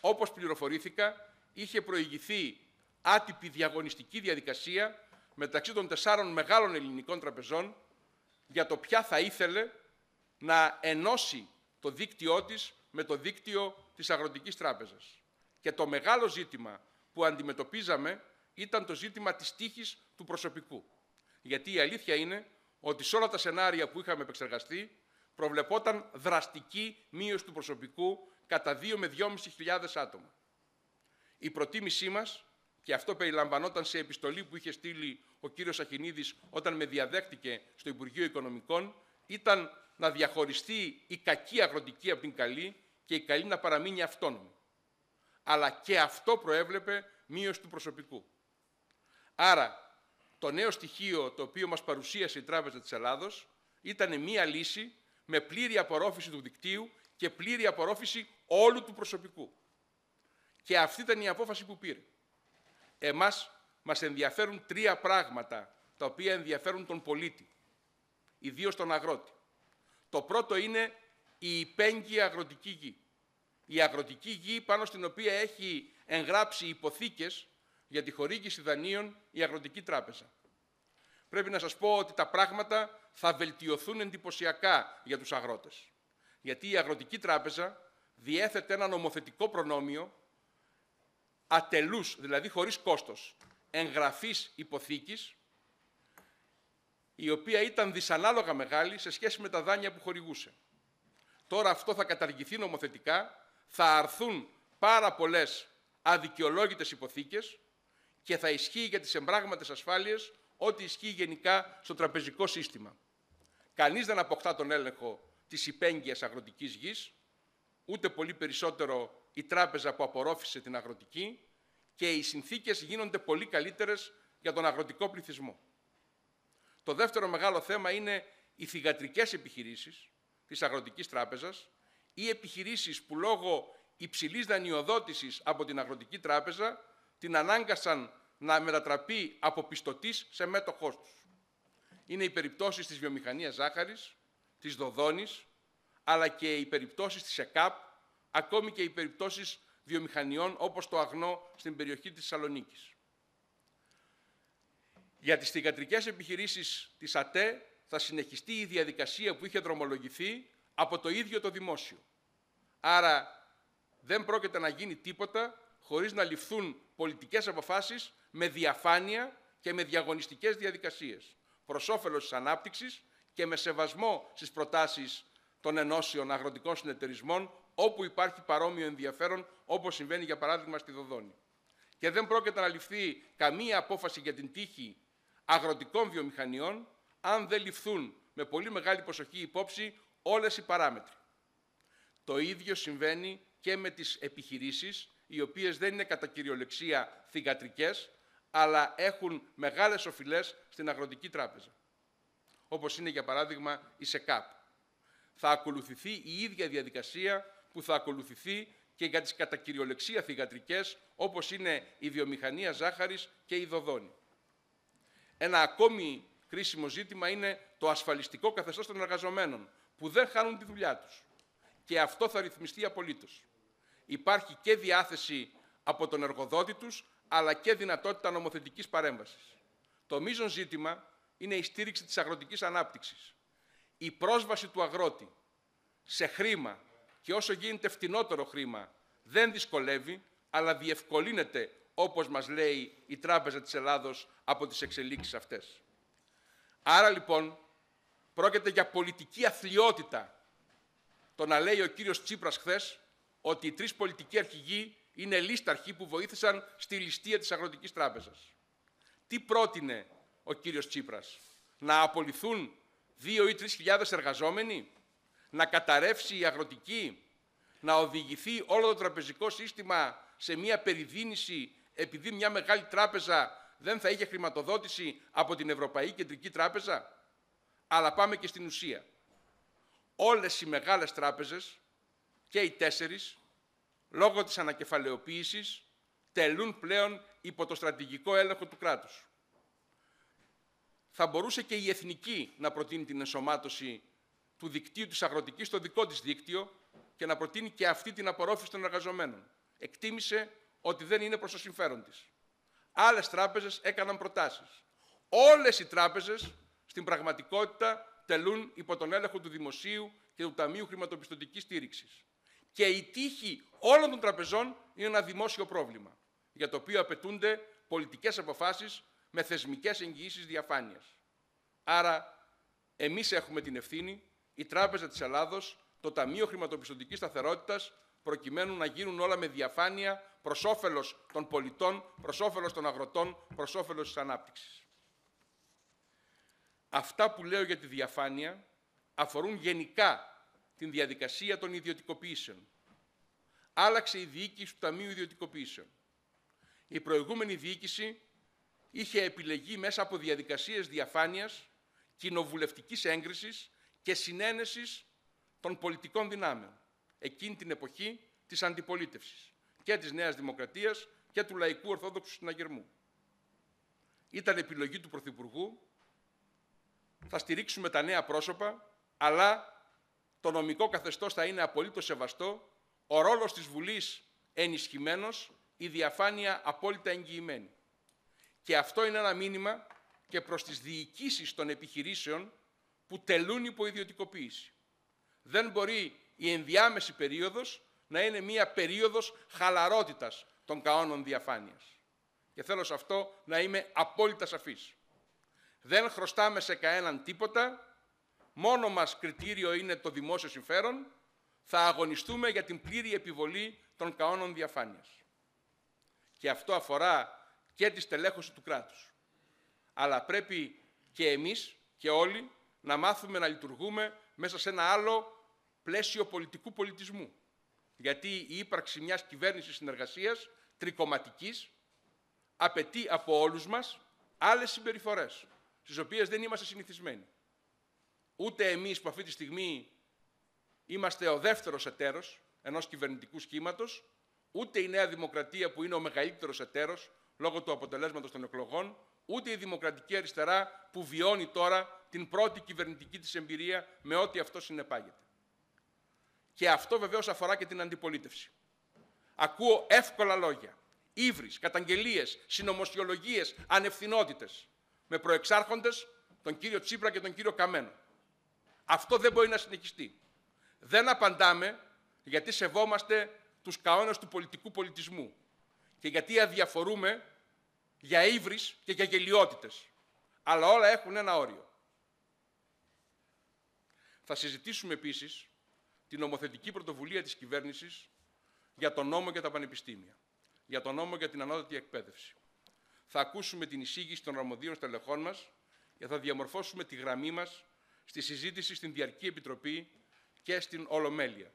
Όπως πληροφορήθηκα, είχε προηγηθεί άτυπη διαγωνιστική διαδικασία μεταξύ των τεσσάρων μεγάλων ελληνικών τραπεζών για το ποια θα ήθελε να ενώσει το δίκτυό της με το δίκτυο της Αγροτικής Τράπεζας. Και το μεγάλο ζήτημα που αντιμετωπίζαμε ήταν το ζήτημα της τύχης του προσωπικού. Γιατί η αλήθεια είναι ότι σε όλα τα σενάρια που είχαμε επεξεργαστεί προβλεπόταν δραστική μείωση του προσωπικού κατά 2 με 2.500 άτομα. Η προτίμησή μας, και αυτό περιλαμβανόταν σε επιστολή που είχε στείλει ο κύριος Αχινίδης όταν με διαδέχτηκε στο Υπουργείο Οικονομικών, ήταν να διαχωριστεί η κακή αγροτική από την καλή και η καλή να παραμείνει αυτόνομη. Αλλά και αυτό προέβλεπε μείωση του προσωπικού. Άρα, το νέο στοιχείο το οποίο μας παρουσίασε η Τράπεζα της Ελλάδος ήταν μία λύση με πλήρη απορρόφηση του δικτύου και πλήρη απορρόφηση όλου του προσωπικού. Και αυτή ήταν η απόφαση που πήρε. Εμάς μας ενδιαφέρουν τρία πράγματα τα οποία ενδιαφέρουν τον πολίτη, ιδίως τον αγρότη. Το πρώτο είναι η υπέγγυη αγροτική γη. Η αγροτική γη πάνω στην οποία έχει εγγράψει υποθήκες για τη χορήγηση δανείων η Αγροτική Τράπεζα. Πρέπει να σας πω ότι τα πράγματα θα βελτιωθούν εντυπωσιακά για τους αγρότες. Γιατί η Αγροτική Τράπεζα διέθετε ένα νομοθετικό προνόμιο ατελούς, δηλαδή χωρίς κόστος, εγγραφής υποθήκης, η οποία ήταν δυσανάλογα μεγάλη σε σχέση με τα δάνεια που χορηγούσε. Τώρα αυτό θα καταργηθεί νομοθετικά, θα αρθούν πάρα πολλές αδικαιολόγητες υποθήκες και θα ισχύει για τις εμπράγματες ασφάλειες ό,τι ισχύει γενικά στο τραπεζικό σύστημα. Κανείς δεν αποκτά τον έλεγχο της υπέγγειας αγροτικής γης, ούτε πολύ περισσότερο η τράπεζα που απορρόφησε την αγροτική και οι συνθήκες γίνονται πολύ καλύτερες για τον αγροτικό πληθυσμό. Το δεύτερο μεγάλο θέμα είναι οι θυγατρικές επιχειρήσεις της Αγροτικής Τράπεζας ή επιχειρήσεις που λόγω υψηλής δανειοδότησης από την Αγροτική Τράπεζα την ανάγκασαν να μετατραπεί από πιστωτής σε μέτοχός τους. Είναι οι περιπτώσεις της βιομηχανίας ζάχαρης, της Δοδόνης, αλλά και οι περιπτώσεις της ΕΚΑΠ, ακόμη και οι περιπτώσεις βιομηχανιών όπως το Αγνό στην περιοχή της Σαλονίκης. Για τις θηγατρικές επιχειρήσεις της ΑΤΕ θα συνεχιστεί η διαδικασία που είχε δρομολογηθεί από το ίδιο το δημόσιο. Άρα δεν πρόκειται να γίνει τίποτα χωρίς να ληφθούν πολιτικές αποφάσεις με διαφάνεια και με διαγωνιστικές διαδικασίες προς όφελος της ανάπτυξης και με σεβασμό στις προτάσεις των ενώσεων αγροτικών συνεταιρισμών όπου υπάρχει παρόμοιο ενδιαφέρον, όπως συμβαίνει για παράδειγμα στη Δοδόνη. Και δεν πρόκειται να ληφθεί καμία απόφαση για την τύχη αγροτικών βιομηχανιών, αν δεν ληφθούν με πολύ μεγάλη προσοχή υπόψη όλες οι παράμετροι. Το ίδιο συμβαίνει και με τις επιχειρήσεις, οι οποίες δεν είναι κατά κυριολεξία θυγατρικές, αλλά έχουν μεγάλες οφειλές στην Αγροτική Τράπεζα, όπως είναι για παράδειγμα η ΣΕΚΑΠ. Θα ακολουθηθεί η ίδια διαδικασία που θα ακολουθηθεί και για τις κατά κυριολεξία θυγατρικές, όπως είναι η βιομηχανία ζάχαρης και η δοδόνη. Ένα ακόμη κρίσιμο ζήτημα είναι το ασφαλιστικό καθεστώς των εργαζομένων, που δεν χάνουν τη δουλειά τους. Και αυτό θα ρυθμιστεί απολύτως. Υπάρχει και διάθεση από τον εργοδότη τους, αλλά και δυνατότητα νομοθετικής παρέμβασης. Το μείζον ζήτημα είναι η στήριξη της αγροτικής ανάπτυξης. Η πρόσβαση του αγρότη σε χρήμα και όσο γίνεται φτηνότερο χρήμα δεν δυσκολεύει, αλλά διευκολύνεται, όπως μας λέει η Τράπεζα της Ελλάδος, από τις εξελίξεις αυτές. Άρα λοιπόν, πρόκειται για πολιτική αθλειότητα το να λέει ο κύριος Τσίπρας χθες ότι οι τρεις πολιτικοί αρχηγοί είναι λίσταρχοι που βοήθησαν στη ληστεία της Αγροτικής Τράπεζας. Τι πρότεινε ο κύριος Τσίπρας, να απολυθούν δύο ή τρεις χιλιάδες εργαζόμενοι, να καταρρεύσει η αγροτική, να οδηγηθεί όλο το τραπεζικό σύστημα σε μια περιδίνηση επειδή μια μεγάλη τράπεζα δεν θα είχε χρηματοδότηση από την Ευρωπαϊκή Κεντρική Τράπεζα. Αλλά πάμε και στην ουσία. Όλες οι μεγάλες τράπεζες και οι τέσσερις, λόγω της ανακεφαλαιοποίησης, τελούν πλέον υπό το στρατηγικό έλεγχο του κράτους. Θα μπορούσε και η Εθνική να προτείνει την ενσωμάτωση του δικτύου της αγροτικής στο δικό της δίκτυο και να προτείνει και αυτή την απορρόφηση των εργαζομένων. Εκτίμησε ότι δεν είναι προς το συμφέρον της. Άλλες τράπεζες έκαναν προτάσεις. Όλες οι τράπεζες στην πραγματικότητα τελούν υπό τον έλεγχο του Δημοσίου και του Ταμείου Χρηματοπιστωτικής Στήριξης. Και η τύχη όλων των τραπεζών είναι ένα δημόσιο πρόβλημα, για το οποίο απαιτούνται πολιτικές αποφάσεις με θεσμικές εγγυήσεις διαφάνειας. Άρα, εμείς έχουμε την ευθύνη, η Τράπεζα της Ελλάδος, το Ταμείο Χρηματοπιστωτικής Σταθερότητας, προκειμένου να γίνουν όλα με διαφάνεια προς όφελος των πολιτών, προς όφελος των αγροτών, προς όφελος της ανάπτυξης. Αυτά που λέω για τη διαφάνεια αφορούν γενικά την διαδικασία των ιδιωτικοποιήσεων. Άλλαξε η διοίκηση του Ταμείου Ιδιωτικοποιήσεων. Η προηγούμενη διοίκηση είχε επιλεγεί μέσα από διαδικασίες διαφάνειας, κοινοβουλευτικής έγκρισης και συνένεσης των πολιτικών δυνάμεων εκείνη την εποχή της αντιπολίτευσης και της Νέας Δημοκρατίας και του Λαϊκού Ορθόδοξου Συναγερμού. Ήταν επιλογή του Πρωθυπουργού, θα στηρίξουμε τα νέα πρόσωπα, αλλά το νομικό καθεστώς θα είναι απολύτως σεβαστό, ο ρόλος της Βουλής ενισχυμένος, η διαφάνεια απόλυτα εγγυημένη. Και αυτό είναι ένα μήνυμα και προς τις διοικήσεις των επιχειρήσεων που τελούν υπό ιδιωτικοποίηση. Δεν μπορεί η ενδιάμεση περίοδος να είναι μία περίοδος χαλαρότητας των καόνων διαφάνειας. Και θέλω σε αυτό να είμαι απόλυτα σαφής. Δεν χρωστάμε σε κανέναν τίποτα, μόνο μας κριτήριο είναι το δημόσιο συμφέρον, θα αγωνιστούμε για την πλήρη επιβολή των καόνων διαφάνειας. Και αυτό αφορά και τη στελέχωση του κράτους. Αλλά πρέπει και εμείς και όλοι να μάθουμε να λειτουργούμε μέσα σε ένα άλλο πλαίσιο πολιτικού πολιτισμού. Γιατί η ύπαρξη μιας κυβέρνησης συνεργασίας, τρικοματικής, απαιτεί από όλους μας άλλες συμπεριφορές, στις οποίες δεν είμαστε συνηθισμένοι. Ούτε εμείς που αυτή τη στιγμή είμαστε ο δεύτερος εταίρος ενός κυβερνητικού σχήματος, ούτε η Νέα Δημοκρατία που είναι ο μεγαλύτερος εταίρος λόγω του αποτελέσματος των εκλογών, ούτε η Δημοκρατική Αριστερά που βιώνει τώρα την πρώτη κυβερνητική της εμπειρία με ό,τι αυτό συνεπάγεται. Και αυτό βεβαίως αφορά και την αντιπολίτευση. Ακούω εύκολα λόγια, ύβρις, καταγγελίες, συνωμοσιολογίες, ανευθυνότητες, με προεξάρχοντες τον κύριο Τσίπρα και τον κύριο Καμένο. Αυτό δεν μπορεί να συνεχιστεί. Δεν απαντάμε γιατί σεβόμαστε τους καόνες του πολιτικού πολιτισμού και γιατί αδιαφορούμε για ύβρις και για γελιότητες. Αλλά όλα έχουν ένα όριο. Θα συζητήσουμε επίσης την νομοθετική πρωτοβουλία της κυβέρνησης για τον νόμο για τα πανεπιστήμια, για τον νόμο για την ανώτατη εκπαίδευση. Θα ακούσουμε την εισήγηση των αρμοδίων στελεχών μας και θα διαμορφώσουμε τη γραμμή μας στη συζήτηση στην Διαρκή Επιτροπή και στην Ολομέλεια.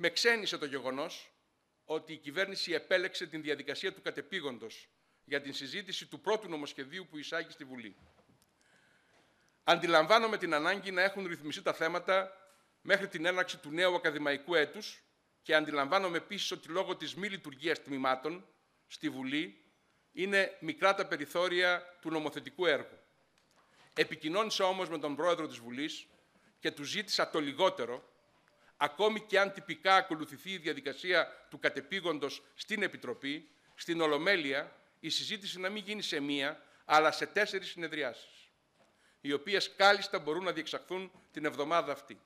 Με ξένησε το γεγονός ότι η κυβέρνηση επέλεξε την διαδικασία του κατεπήγοντος για την συζήτηση του πρώτου νομοσχεδίου που εισάγει στη Βουλή. Αντιλαμβάνομαι την ανάγκη να έχουν ρυθμιστεί τα θέματα μέχρι την έναρξη του νέου ακαδημαϊκού έτους και αντιλαμβάνομαι επίσης ότι λόγω της μη λειτουργίας τμήματων στη Βουλή είναι μικρά τα περιθώρια του νομοθετικού έργου. Επικοινώνησα όμως με τον πρόεδρο της Βουλής και του ζήτησα το λιγότερο, ακόμη και αν τυπικά ακολουθηθεί η διαδικασία του κατεπήγοντος στην Επιτροπή, στην Ολομέλεια, η συζήτηση να μην γίνει σε μία, αλλά σε τέσσερις συνεδριάσεις οι οποίες κάλλιστα μπορούν να διεξαχθούν την εβδομάδα αυτή.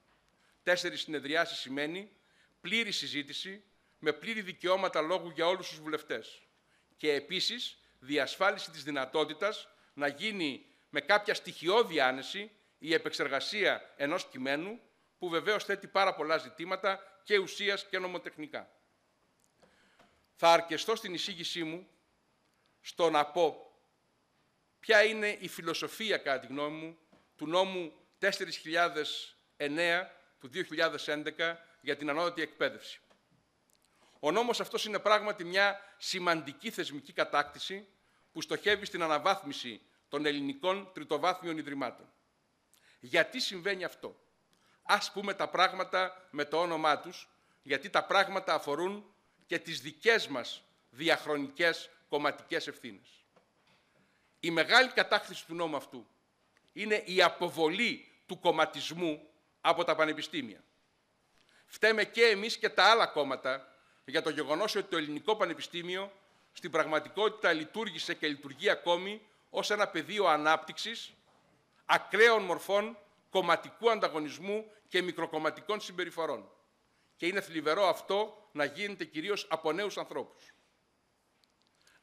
Τέσσερις συνεδριάσεις σημαίνει πλήρη συζήτηση με πλήρη δικαιώματα λόγου για όλους τους βουλευτές και επίσης διασφάλιση της δυνατότητας να γίνει με κάποια στοιχειώδη άνεση η επεξεργασία ενός κειμένου που βεβαίως θέτει πάρα πολλά ζητήματα και ουσίας και νομοτεχνικά. Θα αρκεστώ στην εισήγησή μου στο να πω ποια είναι η φιλοσοφία, κατά τη γνώμη μου, του νόμου 4.009 του 2011 για την ανώτατη εκπαίδευση. Ο νόμος αυτός είναι πράγματι μια σημαντική θεσμική κατάκτηση που στοχεύει στην αναβάθμιση των ελληνικών τριτοβάθμιων ιδρυμάτων. Γιατί συμβαίνει αυτό; Ας πούμε τα πράγματα με το όνομά τους, γιατί τα πράγματα αφορούν και τις δικές μας διαχρονικές κομματικές ευθύνες. Η μεγάλη κατάκτηση του νόμου αυτού είναι η αποβολή του κομματισμού από τα πανεπιστήμια. Φταίμε και εμείς και τα άλλα κόμματα για το γεγονός ότι το ελληνικό πανεπιστήμιο στην πραγματικότητα λειτουργήσε και λειτουργεί ακόμη ως ένα πεδίο ανάπτυξης ακραίων μορφών κομματικού ανταγωνισμού και μικροκομματικών συμπεριφορών. Και είναι θλιβερό αυτό να γίνεται κυρίως από νέους ανθρώπους.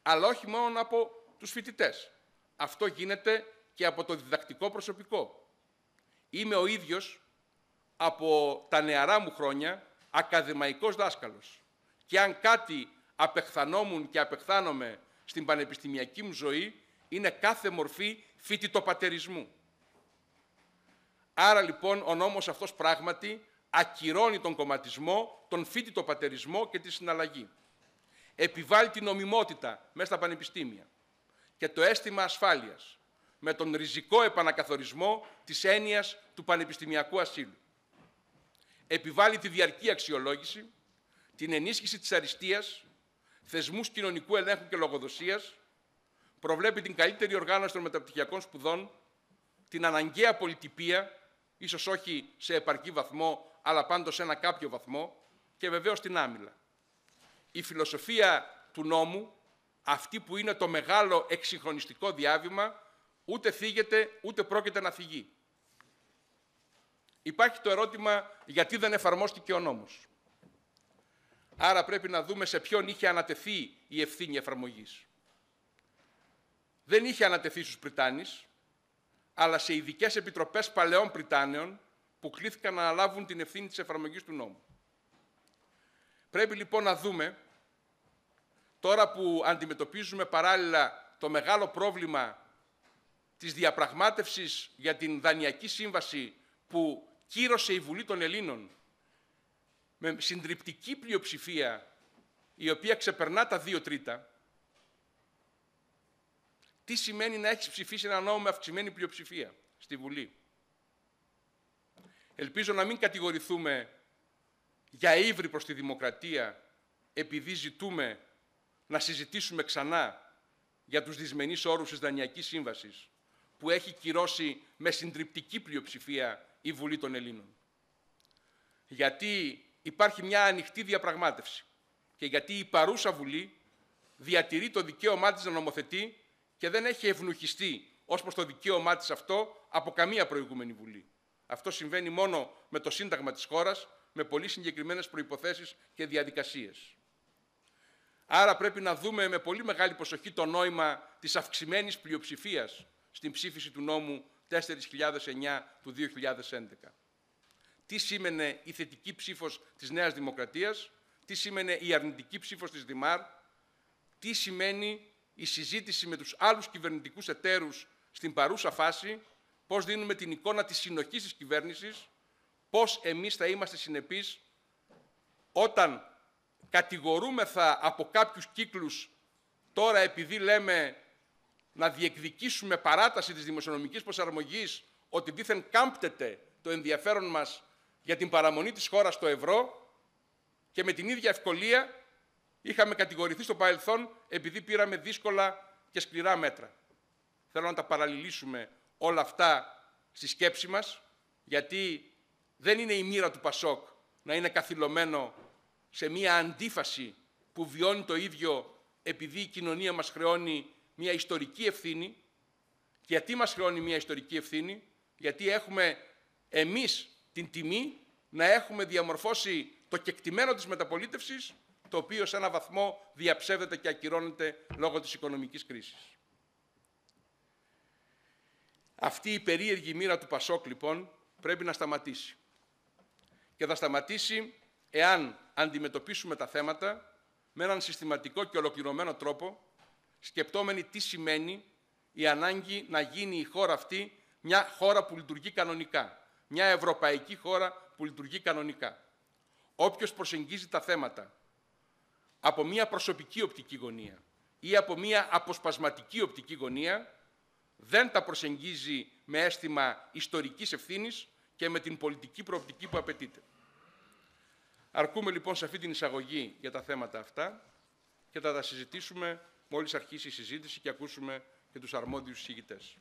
Αλλά όχι μόνο από τους φοιτητές. Αυτό γίνεται και από το διδακτικό προσωπικό. Είμαι ο ίδιος από τα νεαρά μου χρόνια ακαδημαϊκός δάσκαλος. Και αν κάτι απεχθανόμουν και απεχθάνομαι στην πανεπιστημιακή μου ζωή, είναι κάθε μορφή φοιτητοπατερισμού. Άρα λοιπόν ο νόμος αυτός πράγματι ακυρώνει τον κομματισμό, τον φοιτητοπατερισμό και τη συναλλαγή. Επιβάλλει την νομιμότητα μέσα στα πανεπιστήμια και το αίσθημα ασφάλειας με τον ριζικό επανακαθορισμό της έννοιας του πανεπιστημιακού ασύλου. Επιβάλλει τη διαρκή αξιολόγηση, την ενίσχυση της αριστείας, θεσμούς κοινωνικού ελέγχου και λογοδοσίας, προβλέπει την καλύτερη οργάνωση των μεταπτυχιακών σπουδών, την αναγκαία πολιτυπία, ίσως όχι σε επαρκή βαθμό, αλλά πάντως σε ένα κάποιο βαθμό, και βεβαίως την άμυλα. Η φιλοσοφία του νόμου, αυτή που είναι το μεγάλο εξυγχρονιστικό διάβημα, ούτε θίγεται, ούτε πρόκειται να θυγεί. Υπάρχει το ερώτημα γιατί δεν εφαρμόστηκε ο νόμος. Άρα πρέπει να δούμε σε ποιον είχε ανατεθεί η ευθύνη εφαρμογής. Δεν είχε ανατεθεί στους Πριτάνης, αλλά σε ειδικές επιτροπές παλαιών Πριτάνεων που κλήθηκαν να αναλάβουν την ευθύνη της εφαρμογής του νόμου. Πρέπει λοιπόν να δούμε, τώρα που αντιμετωπίζουμε παράλληλα το μεγάλο πρόβλημα της διαπραγμάτευσης για την Δανειακή Σύμβαση που κύρωσε η Βουλή των Ελλήνων με συντριπτική πλειοψηφία η οποία ξεπερνά τα δύο τρίτα, τι σημαίνει να έχεις ψηφίσει ένα νόμο με αυξημένη πλειοψηφία στη Βουλή; Ελπίζω να μην κατηγορηθούμε για ύβρι προς τη δημοκρατία επειδή ζητούμε να συζητήσουμε ξανά για τους δυσμενείς όρους της Δανειακής Σύμβασης που έχει κυρώσει με συντριπτική πλειοψηφία η Βουλή των Ελλήνων. Γιατί υπάρχει μια ανοιχτή διαπραγμάτευση και γιατί η παρούσα Βουλή διατηρεί το δικαίωμά της να νομοθετεί και δεν έχει ευνουχιστεί ως προς το δικαίωμά της αυτό από καμία προηγούμενη Βουλή. Αυτό συμβαίνει μόνο με το Σύνταγμα της χώρας, με πολύ συγκεκριμένες προϋποθέσεις και διαδικασίες. Άρα πρέπει να δούμε με πολύ μεγάλη προσοχή το νόημα της αυξημένης πλειοψηφίας στην ψήφιση του νόμου 4.009 του 2011. Τι σήμαινε η θετική ψήφος της Νέας Δημοκρατίας, τι σήμαινε η αρνητική ψήφος της Δημάρ, τι σημαίνει η συζήτηση με τους άλλους κυβερνητικούς εταίρους στην παρούσα φάση, πώς δίνουμε την εικόνα της συνοχής της κυβέρνησης, πώς εμείς θα είμαστε συνεπείς όταν κατηγορούμεθα από κάποιους κύκλους τώρα επειδή λέμε να διεκδικήσουμε παράταση της δημοσιονομικής προσαρμογής ότι δήθεν κάμπτεται το ενδιαφέρον μας για την παραμονή της χώρας στο ευρώ και με την ίδια ευκολία είχαμε κατηγορηθεί στο παρελθόν επειδή πήραμε δύσκολα και σκληρά μέτρα. Θέλω να τα παραλληλήσουμε όλα αυτά στη σκέψη μας, γιατί δεν είναι η μοίρα του Πασόκ να είναι καθυλωμένο σε μία αντίφαση που βιώνει το ίδιο επειδή η κοινωνία μας χρεώνει μια ιστορική ευθύνη. Γιατί μας χρεώνει μια ιστορική ευθύνη, γιατί έχουμε εμείς την τιμή να έχουμε διαμορφώσει το κεκτημένο της μεταπολίτευσης, το οποίο σε ένα βαθμό διαψεύδεται και ακυρώνεται λόγω της οικονομικής κρίσης. Αυτή η περίεργη μοίρα του Πασόκ, λοιπόν, πρέπει να σταματήσει. Και θα σταματήσει εάν αντιμετωπίσουμε τα θέματα με έναν συστηματικό και ολοκληρωμένο τρόπο, σκεπτόμενοι τι σημαίνει η ανάγκη να γίνει η χώρα αυτή μια χώρα που λειτουργεί κανονικά, μια ευρωπαϊκή χώρα που λειτουργεί κανονικά. Όποιος προσεγγίζει τα θέματα από μια προσωπική οπτική γωνία ή από μια αποσπασματική οπτική γωνία, δεν τα προσεγγίζει με αίσθημα ιστορικής ευθύνης και με την πολιτική προοπτική που απαιτείται. Αρκούμε λοιπόν σε αυτή την εισαγωγή για τα θέματα αυτά και θα τα συζητήσουμε μόλις αρχίσει η συζήτηση και ακούσουμε και τους αρμόδιους συζητητές.